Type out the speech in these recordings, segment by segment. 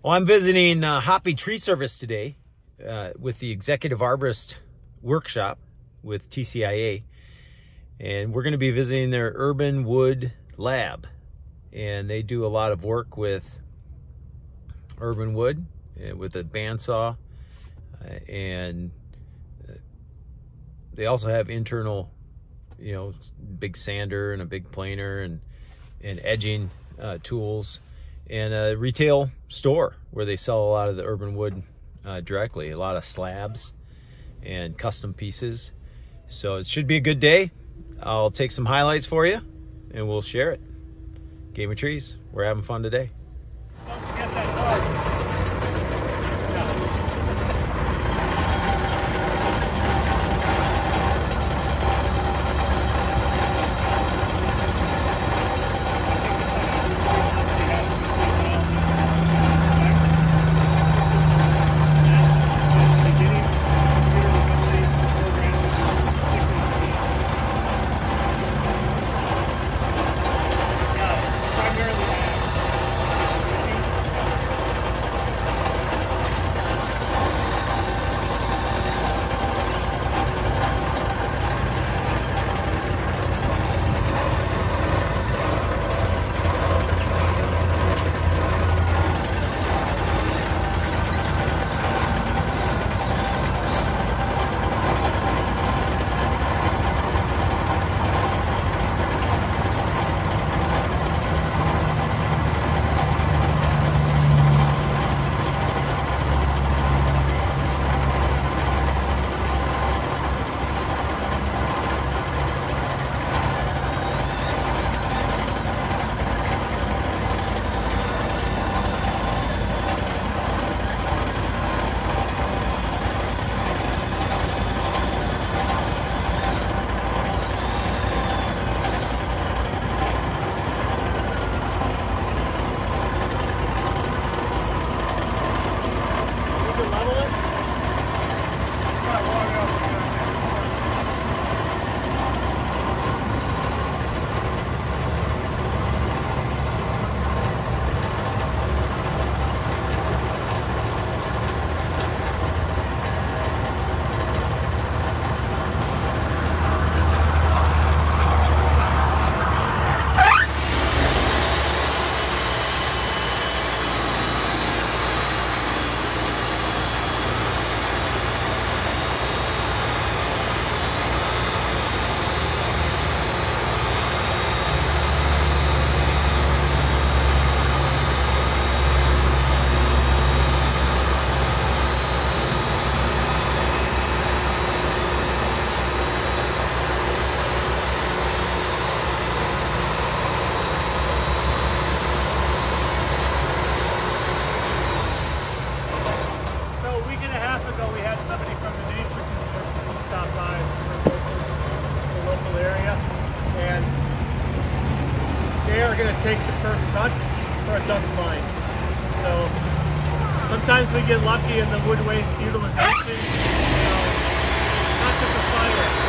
Well, I'm visiting uh, Hoppe Tree Service today uh, with the Executive Arborist Workshop with TCIA. And we're going to be visiting their Urban Wood Lab. And they do a lot of work with urban wood, uh, with a bandsaw. Uh, and uh, they also have internal, you know, big sander and a big planer and, and edging uh, tools and a retail store where they sell a lot of the urban wood uh, directly, a lot of slabs and custom pieces. So it should be a good day. I'll take some highlights for you and we'll share it. Game of Trees, we're having fun today. Sometimes we get lucky in the wood waste utilization. Not just a fire.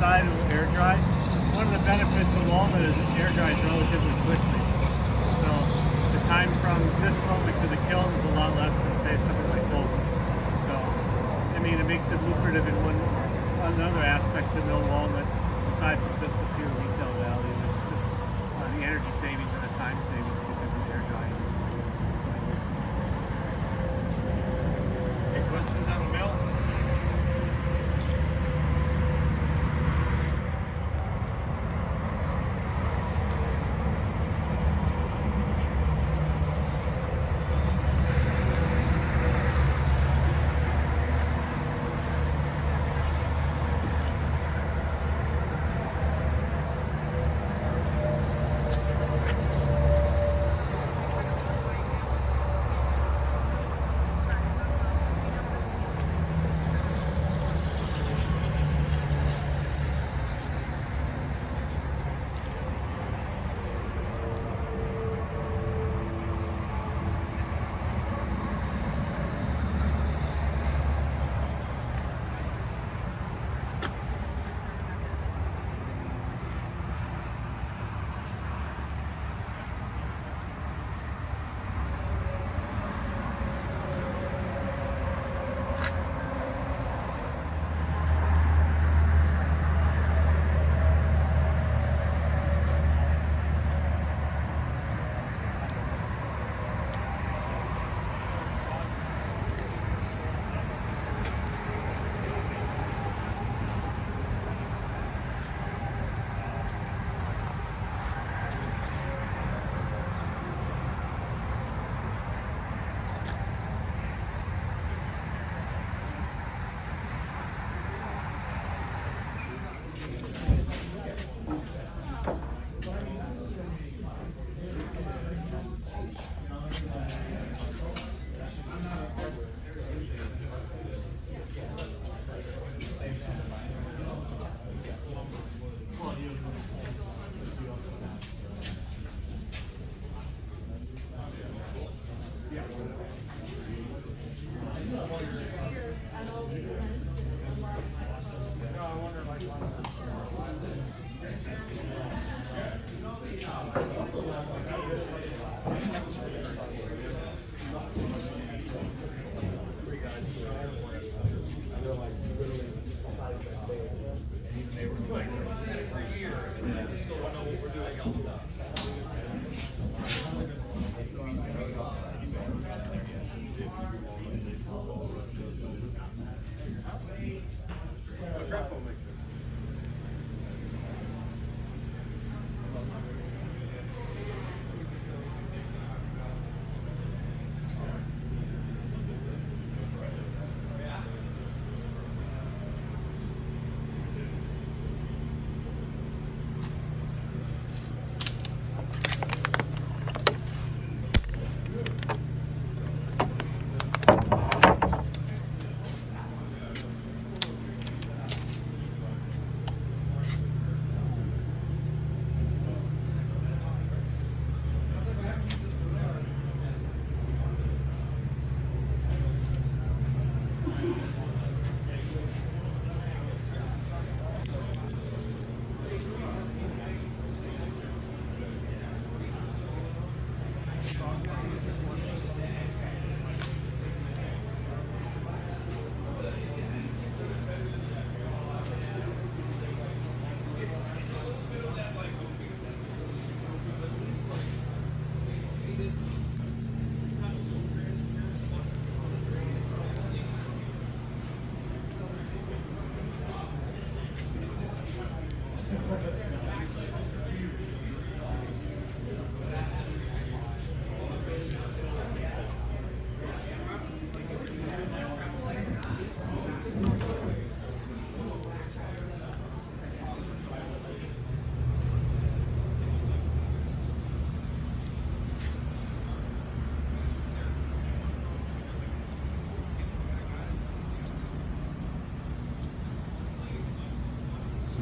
Stage it we'll air dry. One of the benefits of walnut is it air dries relatively quickly. So the time from this moment to the kiln is a lot less than say something like oak. So I mean it makes it lucrative in one another aspect to mill walnut aside from just the pure retail value. It's just uh, the energy savings and the time savings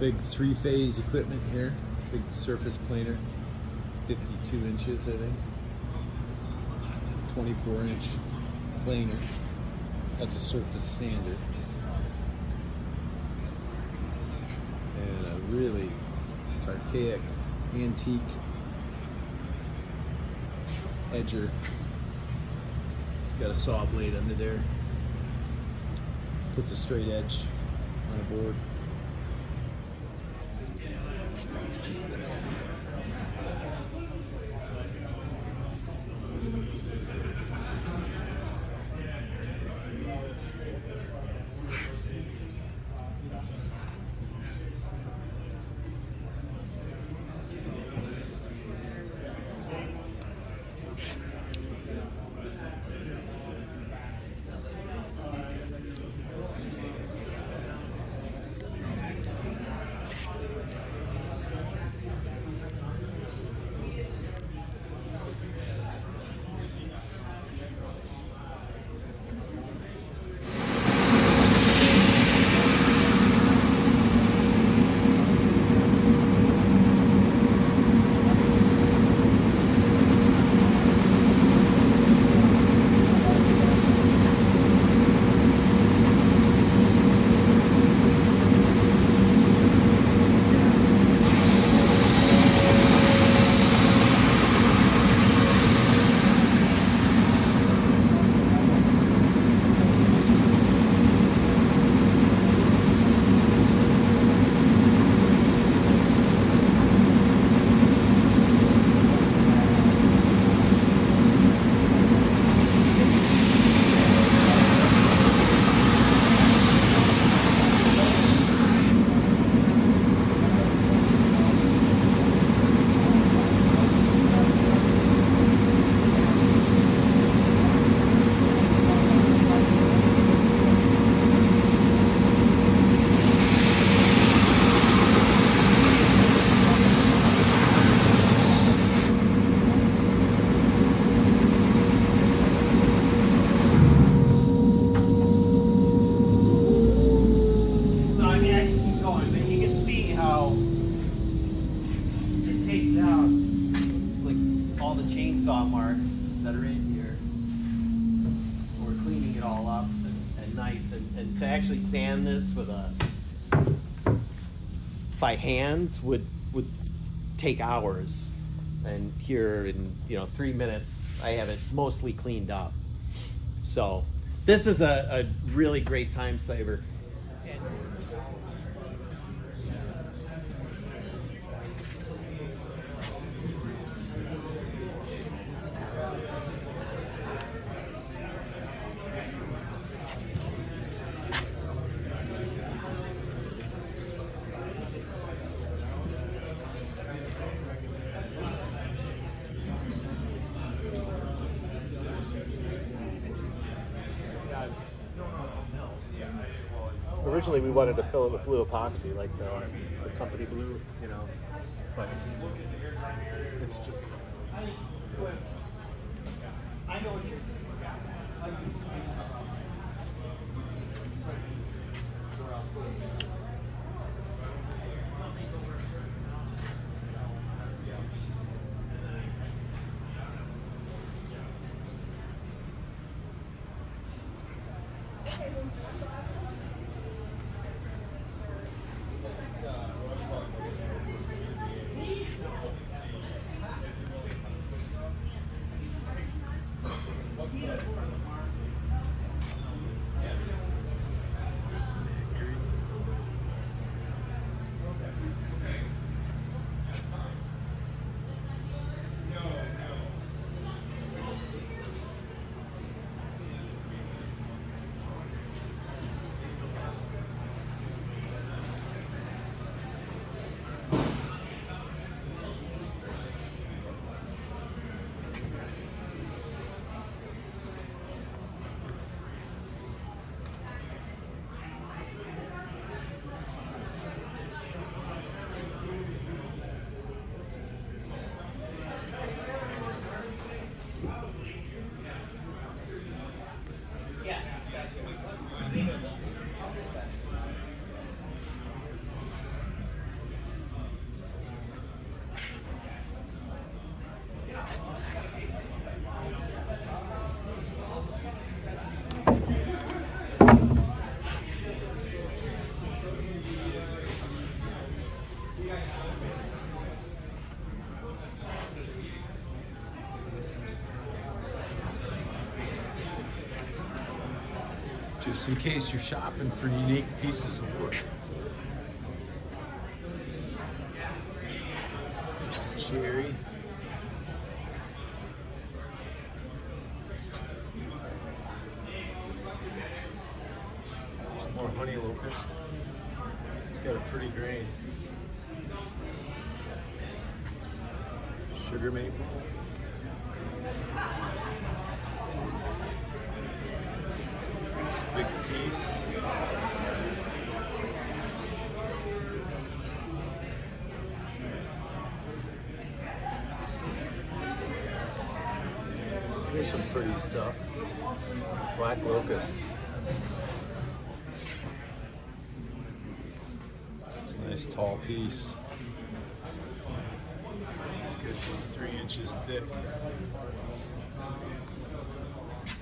big three-phase equipment here, big surface planer, 52 inches I think, 24 inch planer, that's a surface sander, and a really archaic antique edger, it's got a saw blade under there, puts a straight edge on a board. This with a by hand would would take hours, and here in you know three minutes I have it mostly cleaned up. So this is a, a really great time saver. wanted to fill it with blue epoxy, like the, the company blue, you know. But it's just. I know what you're. In case you're shopping for unique pieces of wood. Here's some pretty stuff. Black locust. It's a nice tall piece. It's good three inches thick.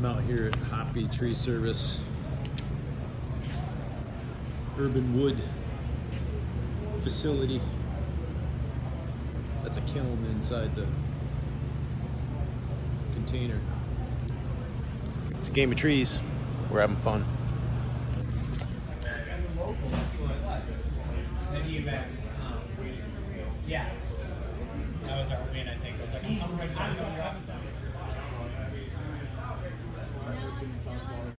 I'm out here at Hoppe Tree Service Urban Wood Facility. That's a kiln inside the container. It's a game of trees. We're having fun.